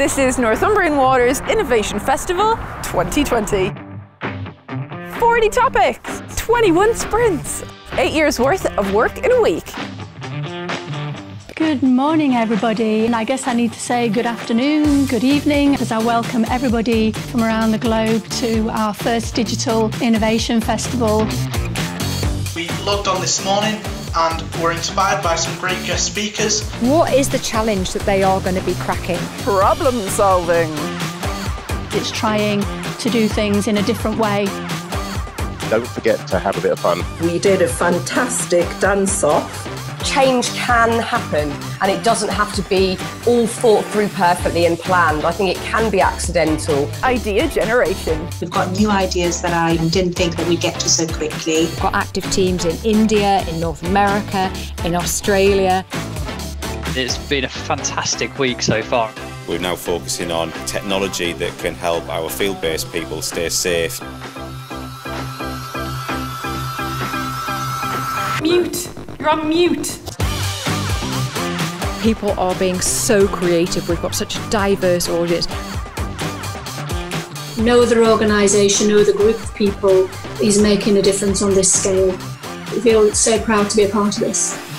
This is Northumbrian Water's Innovation Festival 2020. 40 topics, 21 sprints, 8 years worth of work in a week. Good morning, everybody. And I guess I need to say good afternoon, good evening, as I welcome everybody from around the globe to our first Digital Innovation Festival. We logged on this morning and were inspired by some great guest speakers. What is the challenge that they are going to be cracking? Problem solving. It's trying to do things in a different way. Don't forget to have a bit of fun. We did a fantastic dance off change can happen and it doesn't have to be all thought through perfectly and planned. I think it can be accidental. Idea generation. We've got new ideas that I didn't think that we'd get to so quickly. We've got active teams in India, in North America, in Australia. It's been a fantastic week so far. We're now focusing on technology that can help our field-based people stay safe. Mute. You're on mute. People are being so creative. We've got such a diverse audience. No other organisation, no other group of people is making a difference on this scale. We feel so proud to be a part of this.